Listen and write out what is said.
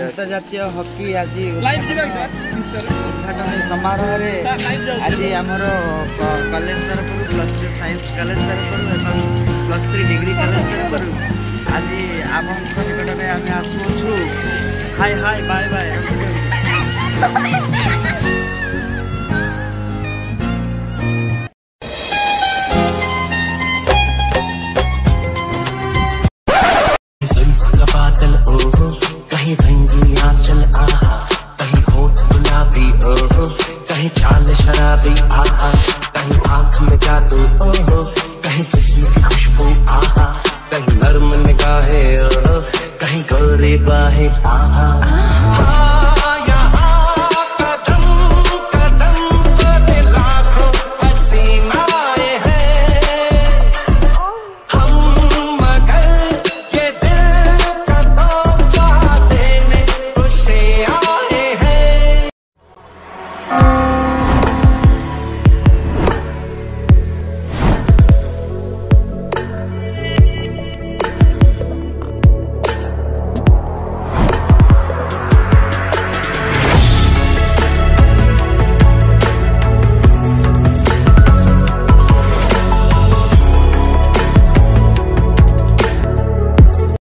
ଆନ୍ତର୍ଜାତୀୟ ହକି ଆଜି ଉଦ୍ଘାଟନୀ ସମାରୋହରେ ଆଜି ଆମର କ- କଲେଜ ତରଫରୁ ପ୍ଲସ୍ ଟୁ ସାଇନ୍ସ କଲେଜ ତରଫରୁ ଏବଂ ପ୍ଲସ୍ ଥ୍ରୀ ଡିଗ୍ରୀ କଲେଜ ତରଫରୁ ଆଜି ଆପଣଙ୍କ ନିକଟରେ ଆମେ ଆସୁଅଛୁ ହାଇ ହାଇ ବାଏ ବାଏ जुल्फ का बादल ओहो कहीं भंगी आंचल आहा कहीं होठ गुलाबी ओहो, कहीं चाल शराबी आहा कहीं आँख में जादू ओहो, कहीं जिस्म की खुशबू आहा कहीं नर्म निगाहें ओहो, कहीं गोरी बाहें आहा